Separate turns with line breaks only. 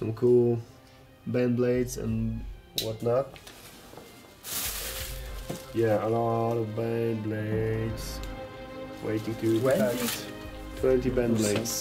some cool band blades and whatnot. Yeah, a lot of band blades waiting to be
20?
20 bend blades.